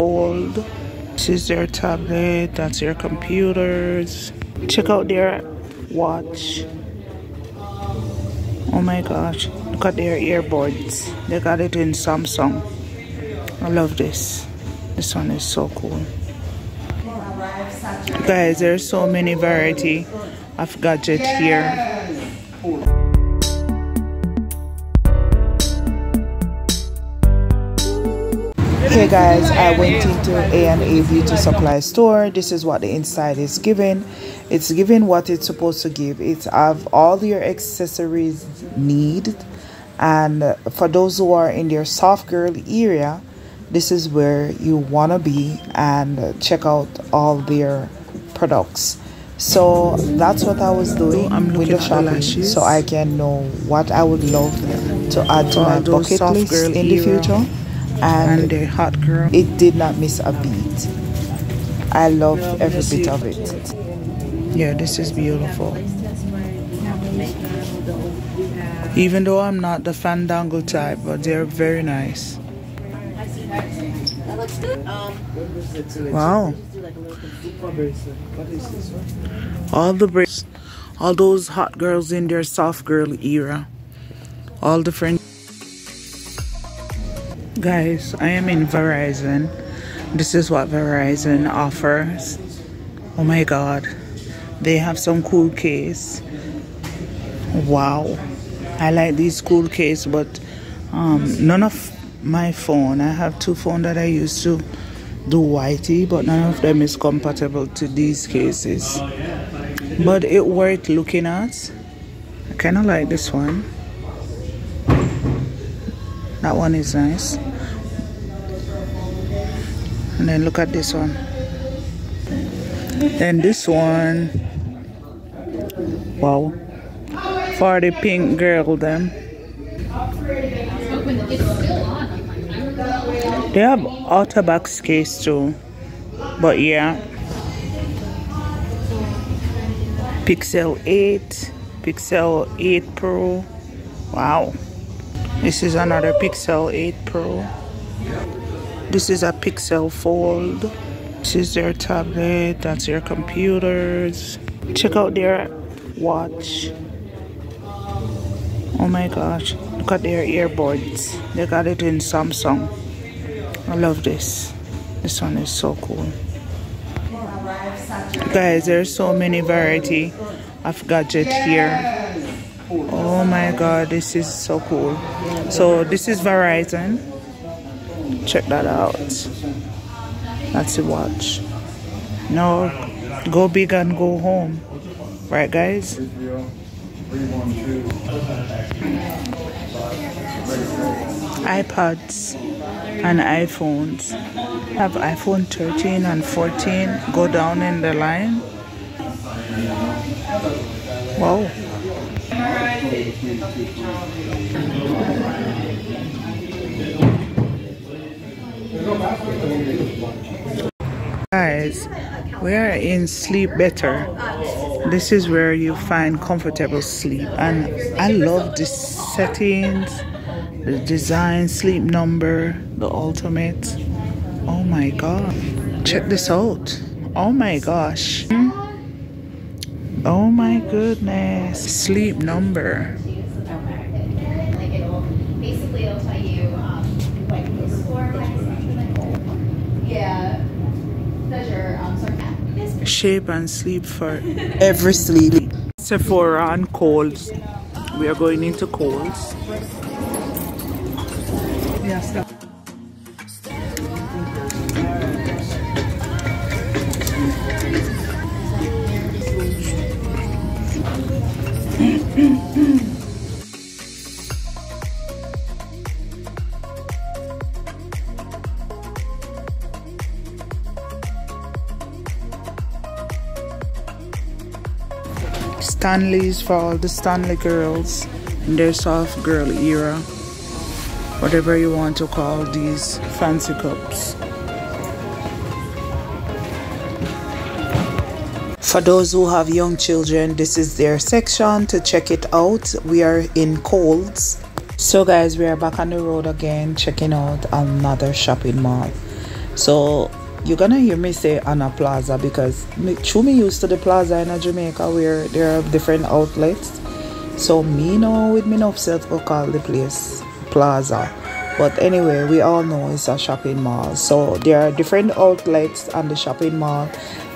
old. This is their tablet, that's their computers. Check out their watch. Oh my gosh, look at their earbuds. They got it in Samsung. I love this. This one is so cool. Guys, there's so many variety of gadget here. Hey guys, I went into A&A Beauty Supply store. This is what the inside is giving. It's giving what it's supposed to give. It's have all your accessories need. And for those who are in their soft girl area, this is where you want to be and check out all their products. So that's what I was doing I'm window shopping so I can know what I would love to add to my bucket list in the future and, and the hot girl. It did not miss a beat. I love every bit of it. Yeah, this is beautiful. Even though I'm not the fandango type, but they're very nice. Wow. All the braids, all those hot girls in their soft girl era. All different. Guys, I am in Verizon. This is what Verizon offers. Oh my god. They have some cool case. Wow. I like these cool case, but um, none of my phone. I have two phones that I used to do whitey, but none of them is compatible to these cases. But it worth looking at. I kind of like this one. That one is nice and then look at this one. Then this one. Wow. For the pink girl them. They have OtterBox case too. But yeah. Pixel 8 pixel 8 pro. Wow. This is another pixel 8 pro this is a Pixel Fold. This is their tablet, that's their computers. Check out their watch. Oh my gosh, look at their earbuds. They got it in Samsung. I love this. This one is so cool. Guys, there's so many variety of gadget here. Oh my god, this is so cool. So this is Verizon check that out. That's a watch. No go big and go home. Right guys? iPads and iPhones. Have iPhone 13 and 14 go down in the line? Wow Guys, we are in Sleep Better. This is where you find comfortable sleep, and I love the settings, the design, sleep number, the ultimate. Oh my god, check this out! Oh my gosh. Oh my goodness, sleep number. Shape and sleep for every sleep. Sephora and Kohl's. We are going into Kohl's. Yes. Stanleys for all the Stanley girls in their soft girl era. Whatever you want to call these fancy cups. For those who have young children, this is their section to check it out. We are in Kohl's. So guys, we are back on the road again, checking out another shopping mall. So you're gonna hear me say Anna Plaza because me, through me used to the plaza in Jamaica where there are different outlets. So me know with me enough self go call the place plaza. But anyway, we all know it's a shopping mall. So there are different outlets on the shopping mall.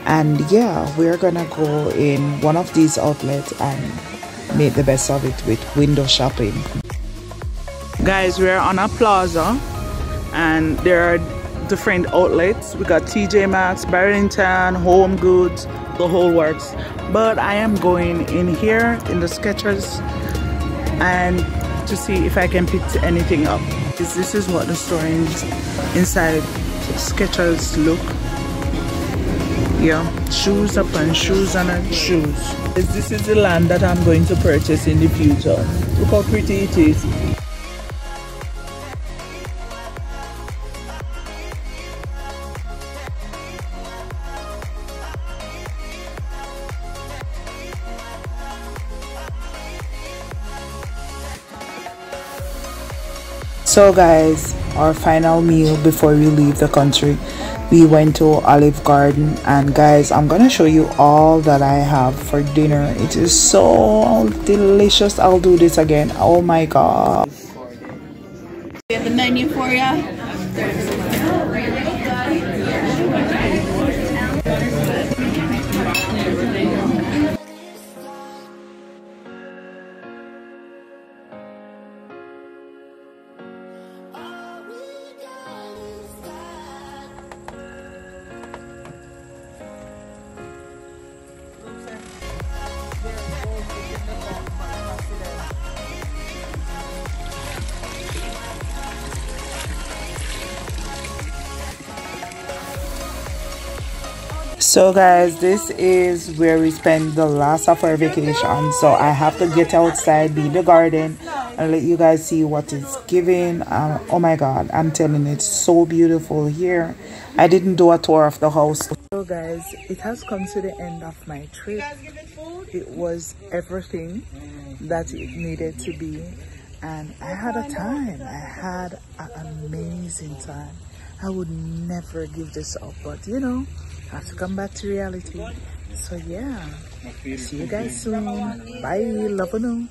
And yeah, we're gonna go in one of these outlets and make the best of it with window shopping. Guys, we're on a plaza and there are different outlets. We got TJ Maxx, Burlington, Home Goods, the whole works. But I am going in here in the Skechers and to see if I can pick anything up. This is what the store inside Skechers look. Yeah, shoes upon shoes and shoes. This is the land that I'm going to purchase in the future. Look how pretty it is. So guys, our final meal before we leave the country, we went to Olive Garden and guys, I'm gonna show you all that I have for dinner. It is so delicious. I'll do this again. Oh my god. We have the menu for you. So guys this is where we spend the last of our vacation. So i have to get outside be in the garden and let you guys see what it's giving. Um, oh my god i'm telling you it's so beautiful here. I didn't do a tour of the house. So guys it has come to the end of my trip. It was everything that it needed to be. And i had a time. I had an amazing time. I would never give this up but you know have to come back to reality. So yeah, see you guys soon. Bye. Love you.